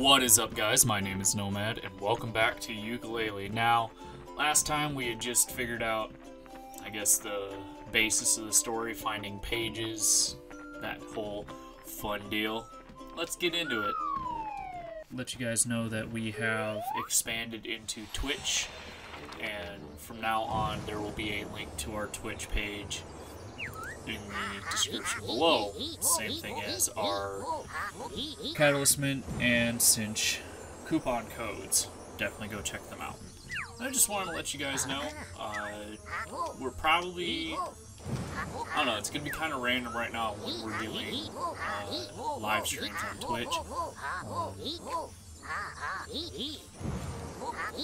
What is up, guys? My name is Nomad, and welcome back to Yooka-Laylee. Now, last time we had just figured out, I guess, the basis of the story, finding pages, that whole fun deal. Let's get into it. Let you guys know that we have expanded into Twitch, and from now on, there will be a link to our Twitch page in the description below. Same thing as our Catalyst Mint and Cinch coupon codes. Definitely go check them out. I just wanted to let you guys know, uh, we're probably, I don't know, it's going to be kind of random right now when we're doing uh, live streams on Twitch. Um,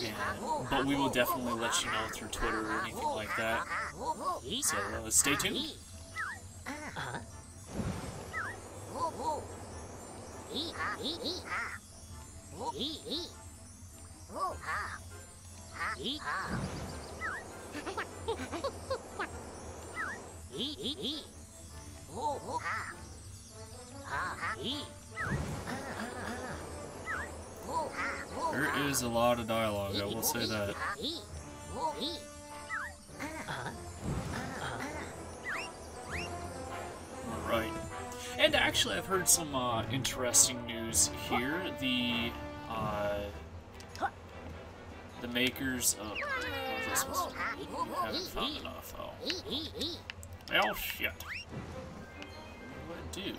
and, but we will definitely let you know through Twitter or anything like that. So uh, stay tuned. There is a lot of dialogue, I will say that. Actually, I've heard some uh, interesting news here. The uh, the makers of oh, haven't found enough. Oh, well, shit. What do I do?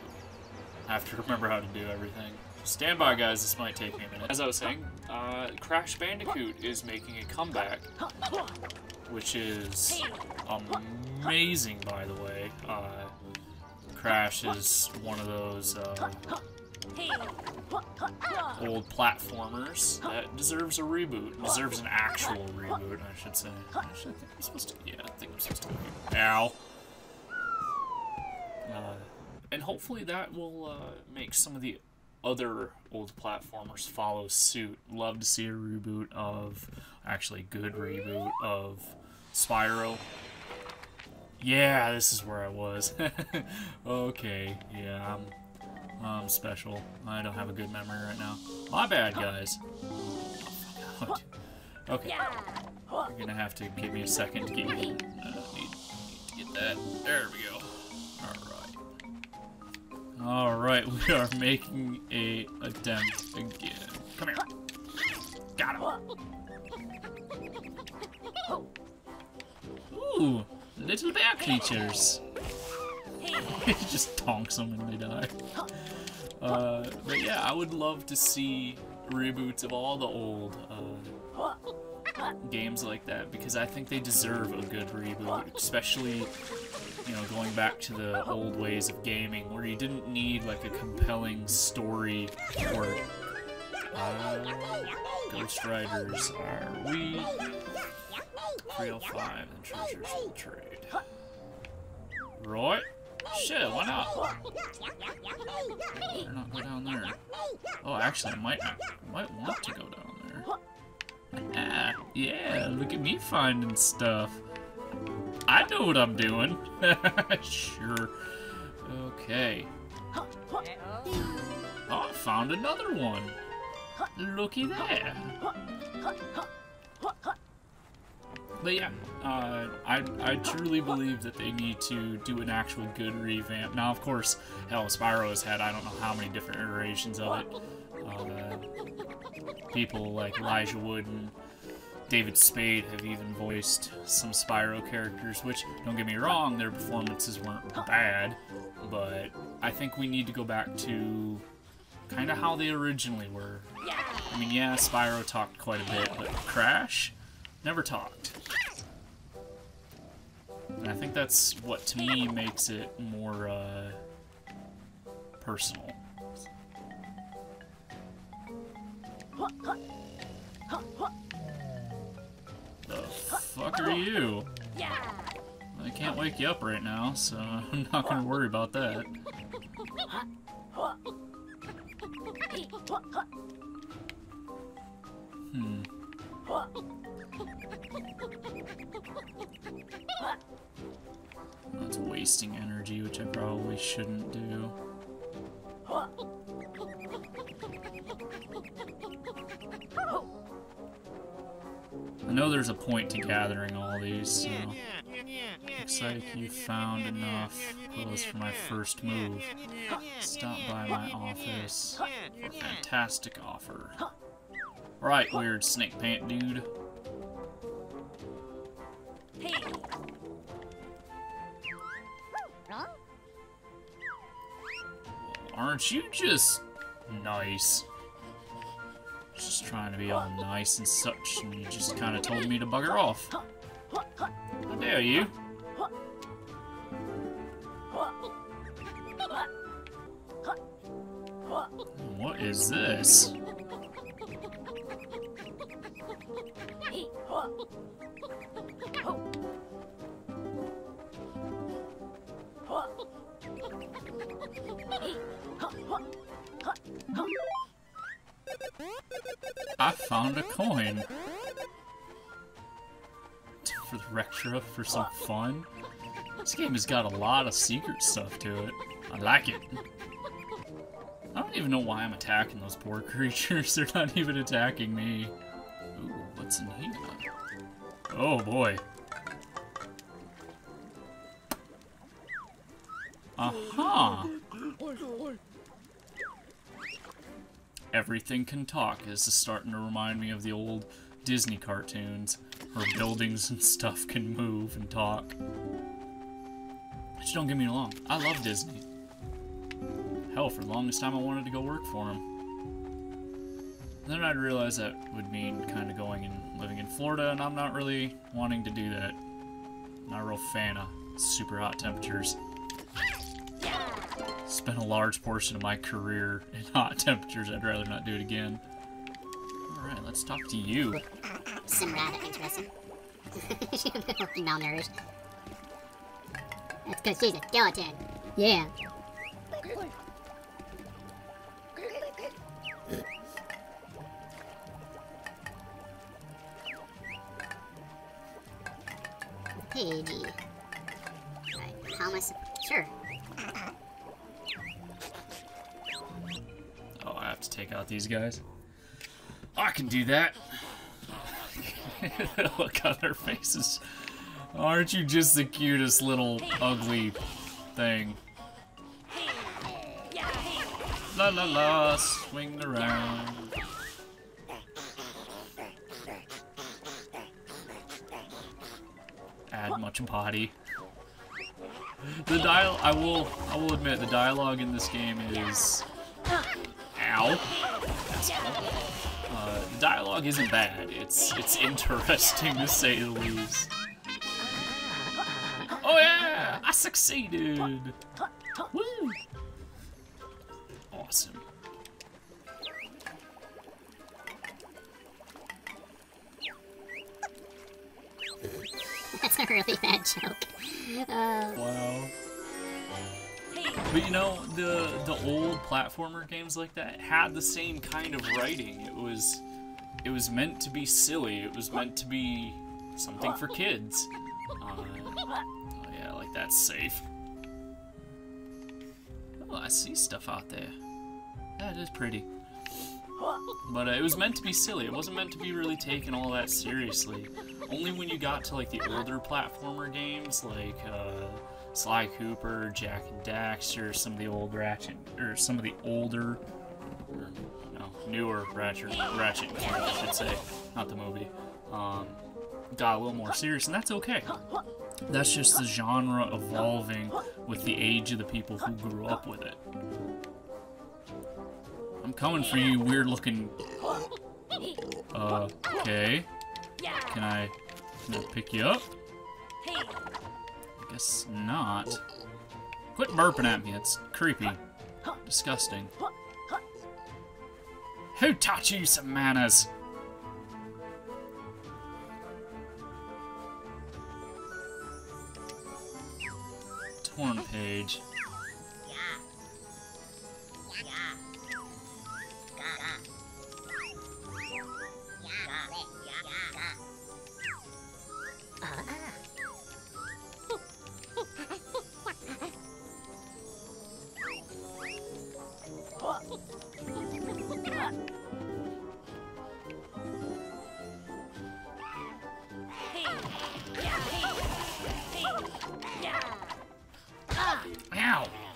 I have to remember how to do everything. Stand by, guys. This might take me a minute. As I was saying, uh, Crash Bandicoot is making a comeback, which is amazing, by the way. Uh, Crash is one of those uh, old platformers that deserves a reboot. Deserves an actual reboot, I should say. Actually, I think I'm supposed to. Yeah, I think I'm supposed to. Ow. Uh, and hopefully that will uh, make some of the other old platformers follow suit. Love to see a reboot of, actually, good reboot of Spyro. Yeah, this is where I was. okay, yeah, I'm, I'm special. I don't have a good memory right now. My bad, guys. okay, you're gonna have to give me a second to get, uh, need, need to get that. There we go. Alright. Alright, we are making a attempt again. Come here. Got him. Ooh, little bear creatures. just tonks them and they die. Uh, but yeah, I would love to see reboots of all the old uh, games like that because I think they deserve a good reboot, especially you know, going back to the old ways of gaming where you didn't need like a compelling story or uh, Ghost Writers are we 305 and treasures will trade. Right? Shit, why not? Why not go down there? Oh, actually, I might, I might want to go down there. Ah, yeah, look at me finding stuff. I know what I'm doing. sure. Okay. Oh, I found another one. Looky there. But yeah, uh, I, I truly believe that they need to do an actual good revamp. Now, of course, hell, Spyro has had I don't know how many different iterations of it. Uh, people like Elijah Wood and David Spade have even voiced some Spyro characters, which, don't get me wrong, their performances weren't bad, but I think we need to go back to kind of how they originally were. I mean, yeah, Spyro talked quite a bit, but Crash never talked. And I think that's what, to me, makes it more, uh, personal. The fuck are you? I can't wake you up right now, so I'm not gonna worry about that. Hmm. That's wasting energy, which I probably shouldn't do. I know there's a point to gathering all these, so... Looks like you found enough clothes for my first move. Stop by my office for a fantastic offer. Right, weird snake pant dude. Aren't you just nice? Just trying to be all nice and such, and you just kind of told me to bugger off. How dare you? What is this? I found a coin. For the Rextro for some fun. This game has got a lot of secret stuff to it. I like it. I don't even know why I'm attacking those poor creatures. They're not even attacking me. Ooh, what's in here? Oh boy. Aha! Everything can talk. Is starting to remind me of the old Disney cartoons, where buildings and stuff can move and talk. Just don't get me wrong. I love Disney. Hell, for the longest time I wanted to go work for them. Then I'd realize that would mean kind of going and living in Florida, and I'm not really wanting to do that. Not a real fan of super hot temperatures. Spent a large portion of my career in hot temperatures. I'd rather not do it again. Alright, let's talk to you. Some rather interesting. Malnourished. That's because she's a skeleton. Yeah. Page. Right, how am I... Sure. Have to take out these guys? I can do that. Look on their faces. Aren't you just the cutest little ugly thing? La la la, swing around. Add much body. The dial I will I will admit the dialogue in this game is Ow. Uh, the dialogue isn't bad. It's it's interesting to say the least. Oh yeah! I succeeded! Woo! Awesome. That's a really bad joke. Uh, Wow. But you know, the the old platformer games like that had the same kind of writing. It was it was meant to be silly. It was meant to be something for kids. Uh, oh yeah, like that's safe. Oh, I see stuff out there. That is pretty. But uh, it was meant to be silly. It wasn't meant to be really taken all that seriously. Only when you got to like the older platformer games, like uh, Sly Cooper, Jak and Daxter, some of the old Ratchet, or some of the older, or, no, newer Ratchet, Ratchet and I should say, not the movie, um, got a little more serious, and that's okay. That's just the genre evolving with the age of the people who grew up with it. I'm coming for you, weird looking. Uh, okay. Can I, can I pick you up? Guess not. Quit burping at me, it's creepy. Disgusting. Who taught you some manners? Torn page.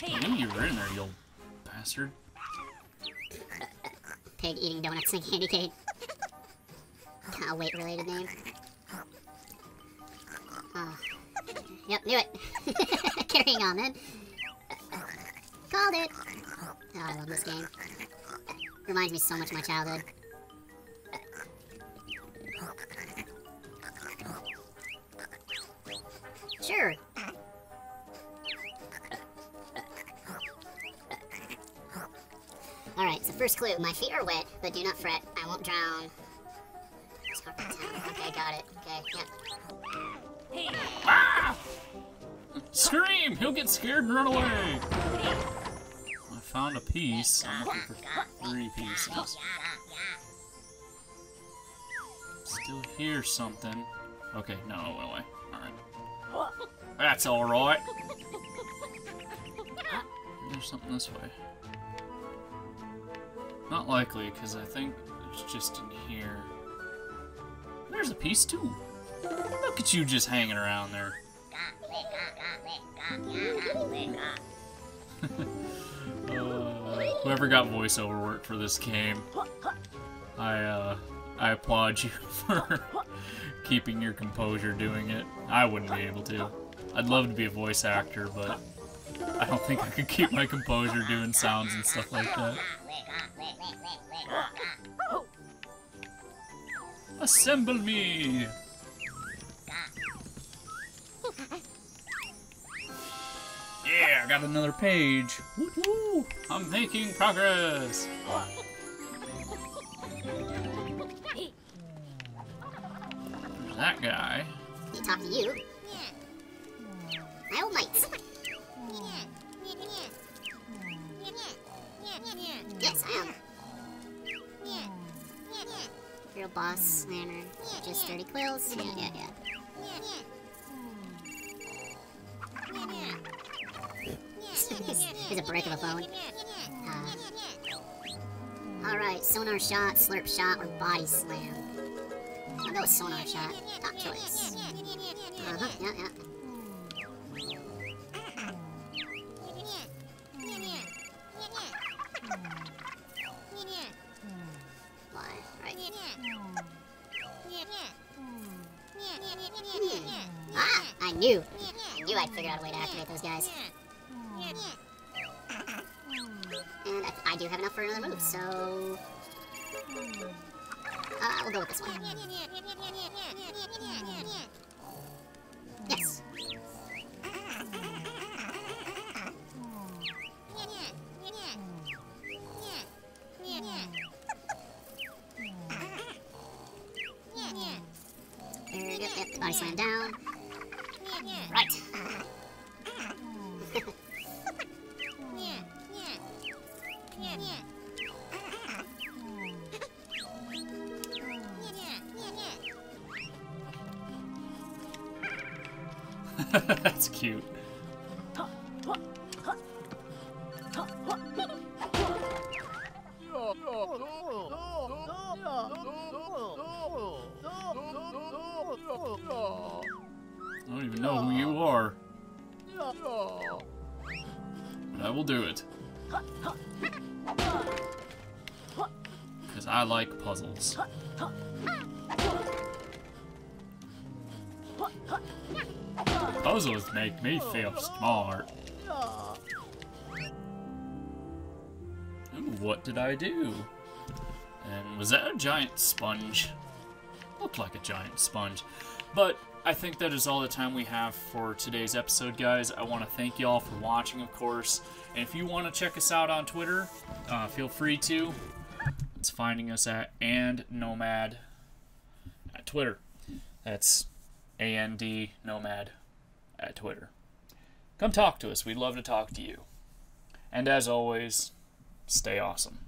We're in there, you old bastard. Pig eating donuts and candy cane. A weight related name. Oh. Yep, knew it. Carrying on then. Called it. Oh, I love this game. Reminds me so much of my childhood. Sure. First clue. My feet are wet, but do not fret. I won't drown. Okay, got it. Okay, yep. Ah! Scream! He'll get scared and run away! I found a piece. I'm looking for three pieces. Still hear something. Okay, no, it went away. Alright. That's alright. There's something this way. Not likely, because I think it's just in here. There's a piece too. Look at you just hanging around there. Uh, whoever got voiceover work for this game, I uh, I applaud you for keeping your composure doing it. I wouldn't be able to. I'd love to be a voice actor, but I don't think I could keep my composure doing sounds and stuff like that. Assemble me! Yeah, I got another page. Woo-hoo! I'm making progress. There's that guy. He talk to you. Old mates. Yes, I am. Real boss, slammer, just sturdy quills. Yeah, yeah, yeah. Here's a brick of a phone. Uh, Alright, sonar shot, slurp shot, or body slam. I'll go with sonar shot. Top choice. Uh-huh, yeah, yeah. Knew! I knew I'd figure out a way to activate those guys. And I, I do have enough for another move, so... Uh, we'll go with this one. Yes. There we go. Yep, body slam down. Right. That's cute. Don't even know who you are. But I will do it. Because I like puzzles. Puzzles make me feel smart. Ooh, what did I do? And was that a giant sponge? Looked like a giant sponge. But I think that is all the time we have for today's episode, guys. I want to thank you all for watching, of course. And if you want to check us out on Twitter, uh, feel free to. It's finding us at and nomad at Twitter. That's A N D nomad at Twitter. Come talk to us. We'd love to talk to you. And as always, stay awesome.